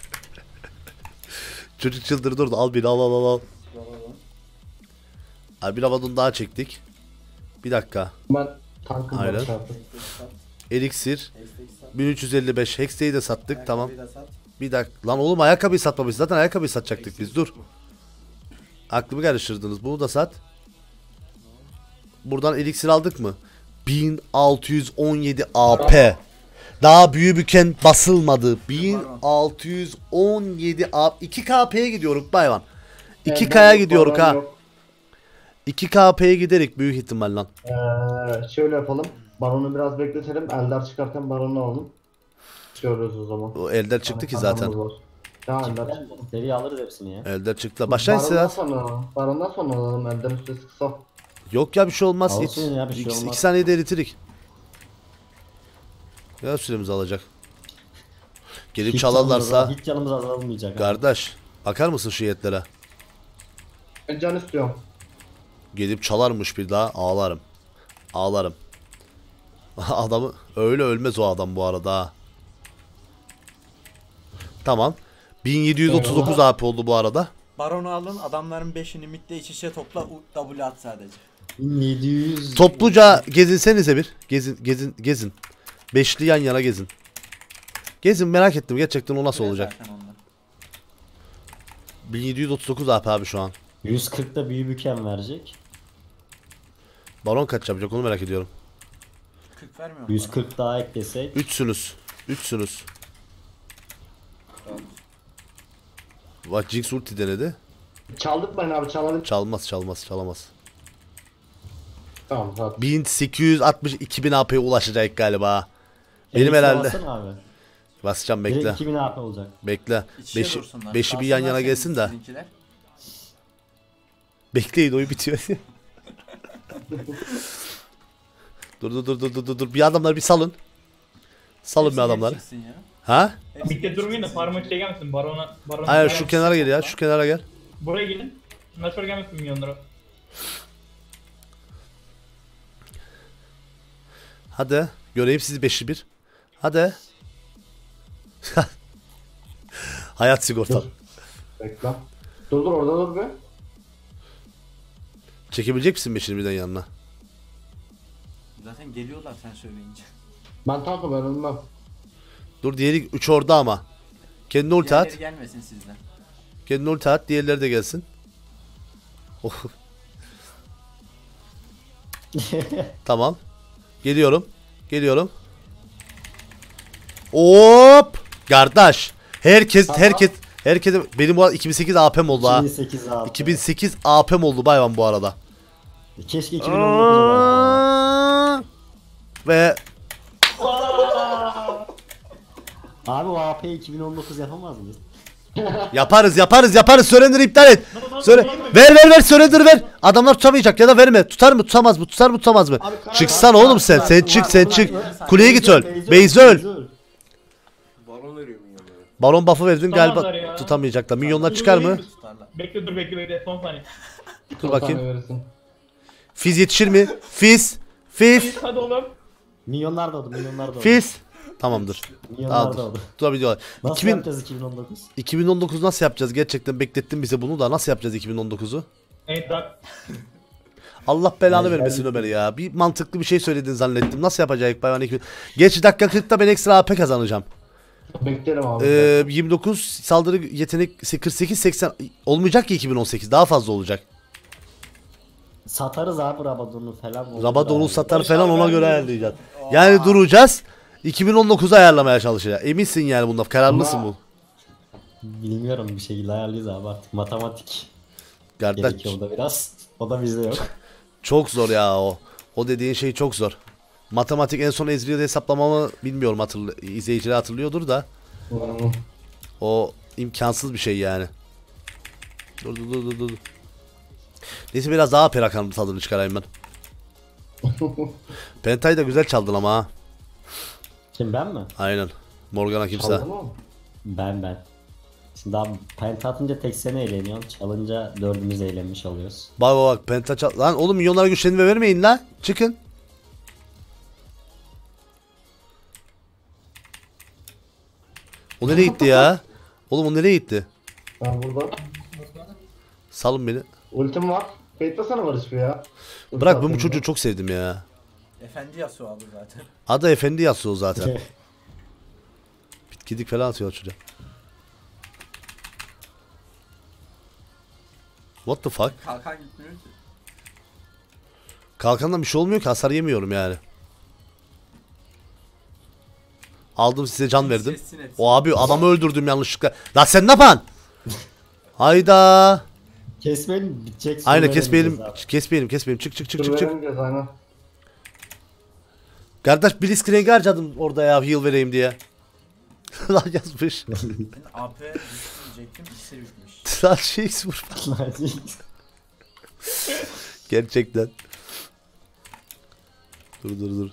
Çocuk çıldırdı orada al beni al al al al. Abi bir havadun daha çektik. Bir dakika. Ben tankım Aynen. Elixir. Hashtag sat. 1355. Hextey'i de sattık tamam. Ayakkabıyı da sat. Bir dakika. Lan oğlum ayakkabıyı satmamış. Zaten ayakkabıyı satacaktık biz dur. Aklımı karıştırdınız. Bunu da sat. Buradan elixir aldık mı? 1617 AP. Daha büyü büken basılmadı. 1617 AP. 2 KP'ye gidiyorum bayvan. Evet, 2K'ya ben gidiyoruz ha. yok. 2 KP'ye giderik büyük ihtimal lan. Ee, şöyle yapalım. Baronu biraz bekletelim. Elder çıkarken baronu alalım. Çıkıyoruz o zaman. O elder çıktı ki zaten. Tamam Elder çıktı. Seri alırız hepsini ya. Elder çıktı. Başlayın Barondan siz. sonra, barondan sonra alalım. Elder'in süresi kısa. Yok ya bir şey olmaz. Olsun Hiç. ya, bir şey İki, olmaz. iki saniyede eritirik. Ya süremizi alacak. Gelip Hiç çalarlarsa canımız- Hiç canımız azalmayacak. abi. kardeş bakar mısın şu yetlere? Ben can istiyorum. Gelip çalarmış bir daha ağlarım. Ağlarım. Adamı öyle ölmez o adam bu arada. Tamam. 1739 AP oldu bu arada. Baronu alın adamların 5'ini midde iç içe topla W at sadece. 1700. Topluca gezinsenize bir. Gezin gezin gezin. Beşli yan yana gezin. Gezin merak ettim gerçekten o nasıl Buraya olacak. zaten onlar. 1739 AP abi şu an. 140'da büyü büken verecek. Baron kaç yapacak onu merak ediyorum. 40 vermiyor mu? 140 daha eklesek. Üçsünüz. Üçsünüz. Bak Jinx ulti denedi. Çaldık ben abi çalalım. Çalmaz çalmaz çalamaz. Tamam hadi. 1860 2000 AP'ye ulaşacak galiba. Benim Elixir herhalde. Basacağım Direkt bekle. 2000 AP olacak. Bekle. İç içe Beşi, dursunlar. beşi bir yan yana gelsin de. Bekleyin oyun bitiyor. dur dur dur dur dur dur. Bir adamlar bir salın. Salın Hepsi bir adamları. ya. Ha? Geri durmayın da farmı şey gelmesin. Barona, barona. Hayır şu kenara gel ya. Şu kenara gel. Buraya gelin. Nasıl gelmesin milyonlara. Hadi. Göreyim sizi beşli bir. Hadi. Hayat sigortam. Bekle. Dur dur orada dur be. Çekebilecek misin beşini birden yanına? Zaten geliyorlar sen söyleyince. Ben tankım ben ölmem. Dur diğeri 3 orada ama. Kendi ulti at. Diğerleri gelmesin sizden. Kendi ulti at. Diğerleri de gelsin. Oh. tamam. Geliyorum. Geliyorum. Hop! Kardeş. Herkes herkes herkese benim bu arada 2008 AP'm oldu ha. 2008 AP. 2008 AP'm oldu bayram bu arada. Keşke 2019 olaydı. Ve Abi o AP 2019 yapamaz mıyız? yaparız yaparız yaparız surrender iptal et. Söyle ver ver ver surrender ver. Adamlar tutamayacak ya da verme. Tutar mı tutamaz mı? Tutar mı tutamaz mı? Çıksan oğlum sen. Sen çık sen çık. Kuleye git öl. Beyze öl. Baron buff'ı verdin galiba ya. tutamayacaklar. Minyonlar çıkar mı? Bekle dur bekle bekle son saniye. Dur bakayım. Fiz yetişir mi? Fiz. Fiz. Hadi oğlum. Milyonlar doğdu, milyonlar doğdu. Fiz. Tamamdır. Milyonlar dur. doğdu. Durabiliyorlar. Nasıl 2000, yapacağız 2019? 2019 nasıl yapacağız? Gerçekten beklettin bize bunu da. Nasıl yapacağız 2019'u? Evet bak. Allah belanı vermesin Ömer ya. Bir mantıklı bir şey söyledin zannettim. Nasıl yapacağız Bayvan 2000? Geç dakika 40'ta ben ekstra AP kazanacağım. Beklerim abi. Ee, 29 saldırı yetenek 48 80 olmayacak ki 2018 daha fazla olacak. Satarız abi Rabadon'u falan. Rabadon'u satar falan ona göre ayarlayacağız. Yani duracağız. 2019'u ayarlamaya çalışacağız. Eminsin yani bunda. Kararlısın bu. Bilmiyorum bir şekilde ayarlayız abi artık. Matematik Kardeş gerekiyor o da biraz. O da bizde yok. çok zor ya o. O dediğin şey çok zor. Matematik en son ezberi hesaplamamı bilmiyorum hatırlı izleyiciler hatırlıyordur da o imkansız bir şey yani. Dur dur dur dur dur. Neyse biraz daha perakan tadını çıkarayım ben. Pentayı da güzel çaldın ama ha. Şimdi ben mi? Aynen. Morgana kimse. Çaldın mı? Ben ben. Şimdi abi penta atınca tek sene eğleniyorsun. Çalınca dördümüz eğlenmiş oluyoruz. Bak bak bak penta çal. Lan oğlum milyonlara güçlenme vermeyin la. Çıkın. O nereye gitti ya? Oğlum o nereye gitti? Ben burada. Salın beni. Ultim var. Beklasana Barış bir ya. Ulti Bırak ben bu atayım çocuğu çok sevdim ya. Efendi Yasuo abi zaten. Adı Efendi Yasuo zaten. Bitkidik falan atıyor çocuğa. What the fuck? Kalkan gitmiyor ki. Kalkandan bir şey olmuyor ki hasar yemiyorum yani. Aldım size can verdim. O abi adamı öldürdüm yanlışlıkla. Lan sen ne yapan? Hayda. Kesmeyin bitecek. Aynen kesmeyelim. Kesmeyelim kesmeyelim. Çık çık çık çık çık. aynen. Kardeş Blitzkrieg'i harcadım orada ya heal vereyim diye. Lan yazmış. AP diyecektim. İkisi bitmiş. Lan şey vur. Gerçekten. Dur dur dur.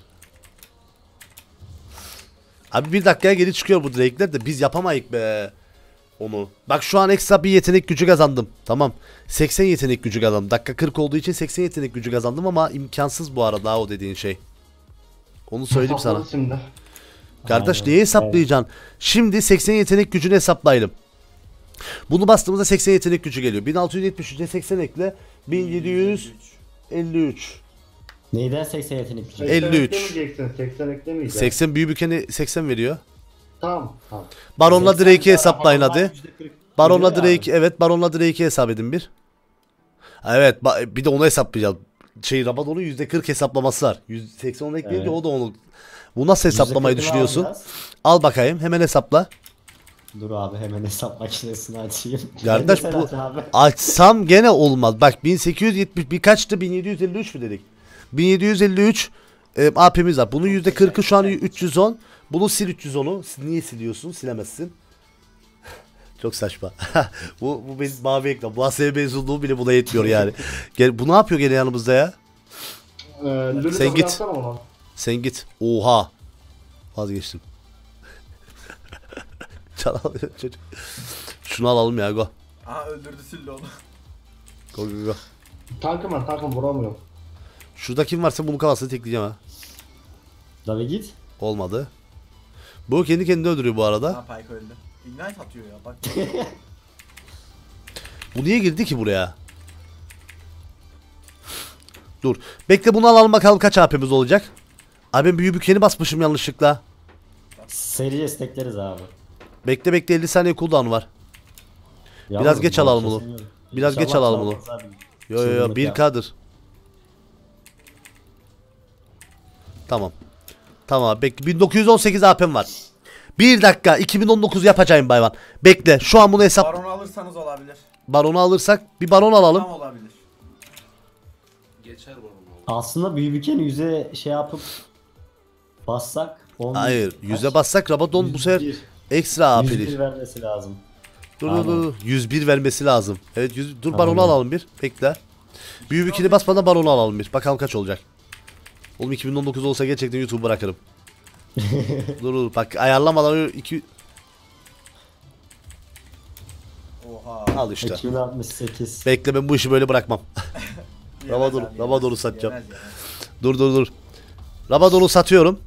Abi bir dakikaya geri çıkıyor bu direkler de biz yapamayık be. Onu. Bak şu an ekstra bir yetenek gücü kazandım. Tamam. 80 yetenek gücü kazandım. Dakika 40 olduğu için 80 yetenek gücü kazandım ama imkansız bu arada o dediğin şey. Onu söyleyeyim sana. Şimdi. Kardeş Aynen. neyi hesaplayacaksın? Şimdi 80 yetenek gücünü hesaplayalım. Bunu bastığımızda 80 yetenek gücü geliyor. 1673'e 80 ekle 1753. Neyden 80 yetenek gücü? 53. 80 eklemeyeceksin. 80 eklemeyeceksin. 80 büyük bükeni 80 veriyor. Tamam. Tamam. Baronla 80 Drake'i hesaplayın hadi. %40 Baronla Drake evet Baronla Drake'i hesap edin bir. Evet bir de onu hesaplayacağız. Şey Rabadon'un %40 hesaplaması var. 180 onu ekleyince Evet. o da onu. Bu nasıl hesaplamayı %40'ını düşünüyorsun? alacağız. Al bakayım hemen hesapla. Dur abi hemen hesap makinesini açayım. Kardeş bu açsam gene olmaz. Bak 1870 birkaçtı 1753 mü dedik? 1753 e, AP'miz var. Bunun %40'ı şu an 310. Bunu sil 310'u. Sil- Niye siliyorsun? Silemezsin. Çok saçma. bu bu benim mavi ekran. Bu ASV mezunluğu bile buna yetmiyor yani. Gel, bu ne yapıyor gene yanımızda ya? Ee, Sen git. Sen git. Oha. Vazgeçtim. Çal alıyor çocuk. Şunu alalım ya go. Aha öldürdü Süllü onu. Go go go. Tankım var tankım vuramıyorum. Şurada kim varsa bunun kafasını tekleyeceğim ha. Tabii git. Olmadı. Bu kendi kendini öldürüyor bu arada. Ha Pyke öldü. Ignite atıyor ya bak. Bu niye girdi ki buraya? Dur. Bekle bunu alalım bakalım kaç AP'miz olacak. Abi ben büyü bükeni basmışım yanlışlıkla. Seri destekleriz abi. Bekle bekle 50 saniye cooldown var. Biraz Yalnız geç bunu alalım bunu. Biraz geç İnşallah alalım bunu. çalmaz abi. Yo yo yo Çılgınlık ya. 1K'dır. Tamam. Tamam bekle 1918 AP'm var. Bir dakika 2019 yapacağım bayvan. Bekle şu an bunu hesap Baron alırsanız olabilir. baronu alırsak bir baron alalım. Tam olabilir. Aslında büyübüken yüze şey yapıp bassak 10 Hayır yüze bassak Rabadon bu sefer 101 ekstra 101 AP'li. vermesi lazım. Dur dur Aynen. dur. 101 vermesi lazım. Evet 100, dur Aynen. baronu alalım bir. Bekle. Büyü bikini basmadan baronu alalım bir. Bakalım kaç olacak. Oğlum 2019 olsa gerçekten YouTube bırakırım. dur dur bak ayarlamadan 2 Oha. al işte. 2068. Bekle ben bu işi böyle bırakmam. Rabadon- abi, yemez. Rabadon'u satacağım. Yemez, dur dur dur. Rabadon'u satıyorum.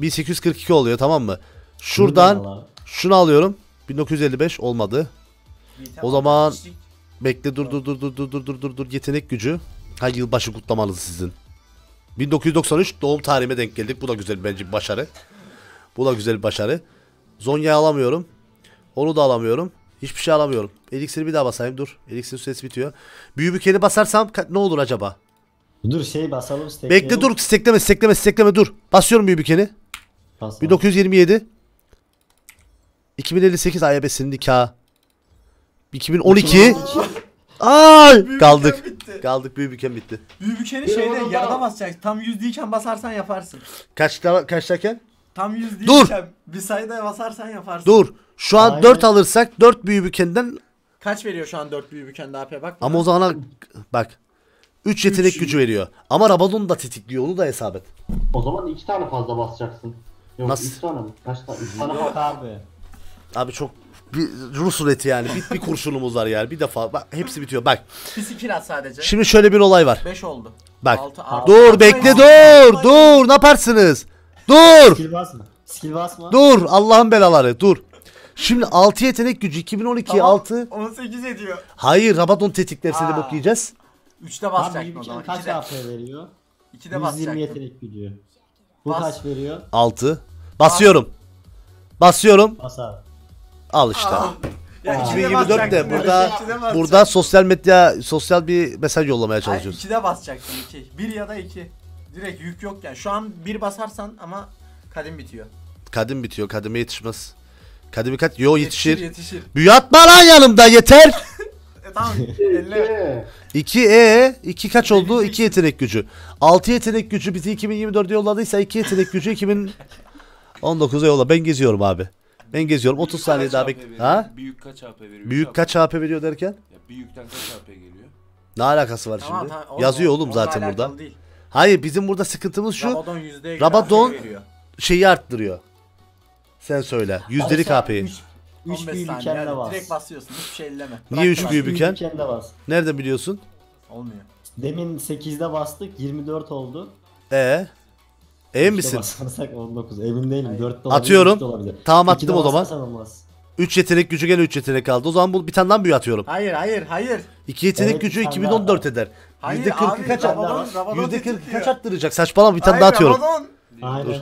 1842 oluyor tamam mı? Şuradan şunu alıyorum. 1955 olmadı. O zaman-. Bekle dur dur dur dur dur dur dur dur dur yetenek gücü. Ha yılbaşı kutlamanız sizin. 1993 doğum tarihime denk geldik. Bu da güzel bence bir başarı. Bu da güzel bir başarı. Zonya'yı alamıyorum. Onu da alamıyorum. Hiçbir şey alamıyorum. Elixir'i bir daha basayım dur. Elixir süresi bitiyor. Büyü bükeni basarsam ne olur acaba? Dur şey basalım stekleyelim. Bekle dur. Stekleme stekleme stekleme dur. Basıyorum büyü bükeni. Bas abi. 1927. 2058 ayabesinin nikahı. 2012. Ay kaldık. bitti. Kaldık büyü büken bitti. Büyü bükeni şeyde yarıda basacaksın. Tam yüzdeyken basarsan yaparsın. Kaçta kaçtayken? Tam yüz Dur. bir sayıda basarsan yaparsın. Dur. Şu an Aynen. 4 alırsak 4 büyü bükenden Kaç veriyor şu an 4 büyü büken daha bak. ama o zamana bak 3 yetenek Üç. gücü veriyor. Ama Rabadon da tetikliyor onu da hesap et. O zaman iki tane fazla basacaksın. Yok Nasıl? üç tane mi? Kaç tane? Üç tane Yok abi. Abi çok bir Rus ruleti yani. Bir, bir kurşunumuz var yani. Bir defa bak hepsi bitiyor. Bak. At sadece. Şimdi şöyle bir olay var. 5 oldu. Bak. Altı, altı. Dur Altı, bekle altı, dur. altı. Dur. Ne yaparsınız? Dur. Skill basma. Skill basma. Dur. Allah'ın belaları. Dur. Şimdi 6 yetenek gücü 2012 Tamam, 6. 18 ediyor. Hayır Rabadon tetikler seni bok yiyeceğiz. 3'te Abi basacaksın o zaman. kaç 2'de. AP veriyor? 2'de 120 basacaksın. yetenek gücü. Bu Bas. kaç veriyor? 6. Basıyorum. Basıyorum. Bas abi. Al işte. Aa. Ya Aa. 2'de 2024 de basacaksın. burada İkide basacaksın. burada sosyal medya sosyal bir mesaj yollamaya Hayır, çalışıyoruz. 2'de basacaksın 2. 1 ya da 2. Direkt yük yok yani. Şu an 1 basarsan ama kadim bitiyor. Kadim bitiyor. Kadime yetişmez. Kadimi kaç? Yo yetişir. Yetişir. Büyü atma lan yanımda yeter. tamam. Elle. 2. 2 e 2 kaç oldu? 2 yetenek gücü. 6 yetenek gücü bizi 2024'e yolladıysa 2 yetenek gücü 2019'a yolla. Ben geziyorum abi. Ben geziyorum. 30 Büyük saniye daha bek. Ha? Büyük kaç AP veriyor? Büyük kaç AP veriyor derken? Ya büyükten kaç AP geliyor? Ne alakası var Tamam, şimdi? tamam, Yazıyor o- oğlum onunla zaten alakalı burada. Değil. Hayır bizim burada sıkıntımız şu. Rabadon yüzdeye Rabadon- göre veriyor. Şeyi arttırıyor. Sen söyle. Yüzdelik AP'yi. 3 15 büyü saniye, bükende hadi. bas. Direkt basıyorsun. Hiçbir şey elleme. Niye üç Bırak, büyü bırak. büken? bükende bas. Nereden biliyorsun? Olmuyor. Demin 8'de bastık 24 oldu. E Emin Üçte misin? basarsak 19. Emin değilim. Hayır. 4 de olabilir. Atıyorum. de olabilir. Tamam attım o zaman. basarsan olmaz. 3 yetenek gücü gene 3 yetenek kaldı. O zaman bu bir tane daha büyü atıyorum. Hayır hayır hayır. 2 yetenek Evet, gücü bir tane 2014 daha. eder. Hayır %40'ı abi, kaç Rabadon- Rabadon %40'ı tetikliyor. kaç arttıracak? Saçmalama bir tane Hayır, daha atıyorum. Rabadon. Aynen.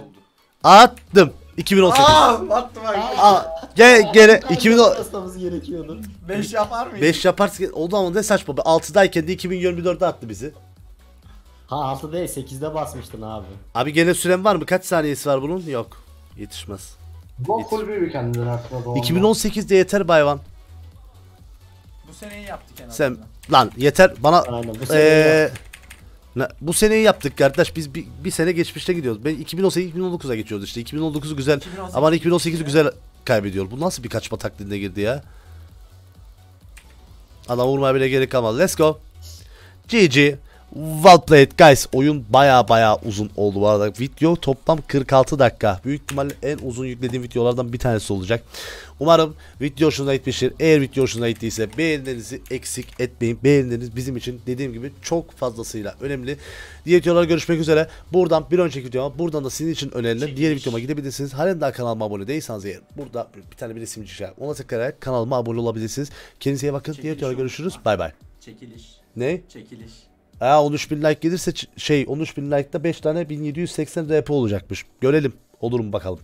Attım. 2018. Aa, attı bak. Aa, gene gene 2010 basmamız gerekiyordu. 5 yapar mıydı? 5 yaparsa oldu ama ne saçma. 6'dayken de 2024'de attı bizi. Ha 6 değil 8'de basmıştın abi. Abi gene süren var mı? Kaç saniyesi var bunun? Yok. Yetişmez. Bu full büyü kendinden aslında. doğru. 2018'de yeter bayvan. Bu seneyi yaptık en Sen azından. lan yeter bana Aynen, bu sene eee, ne- bu seneyi yaptık kardeş. Biz bir, bir sene geçmişte gidiyoruz. Ben 2018 2019'a geçiyoruz işte. 2019'u güzel 2018 ama 2018'i güzel kaybediyor. Bu nasıl bir kaçma taklidine girdi ya? Adam vurmaya bile gerek kalmadı. Let's go. GG. Well played guys. Oyun baya baya uzun oldu bu arada. Video toplam 46 dakika. Büyük ihtimalle en uzun yüklediğim videolardan bir tanesi olacak. Umarım video hoşunuza gitmiştir. Eğer video hoşunuza gittiyse beğenilerinizi eksik etmeyin. Beğenileriniz bizim için dediğim gibi çok fazlasıyla önemli. Diğer videolara görüşmek üzere. Buradan bir önceki videoma buradan da sizin için önerilen diğer videoma gidebilirsiniz. Halen daha kanalıma abone değilseniz eğer burada bir tane bir resim çıkacak. Ona tıklayarak kanalıma abone olabilirsiniz. Kendinize iyi bakın. Diğer Çekiliş videolarda olmuş görüşürüz. Bay bay. Çekiliş. Ne? Çekiliş. Aa 13 bin like gelirse şey 13 bin like'da 5 tane 1780 RP olacakmış. Görelim. Olur mu bakalım.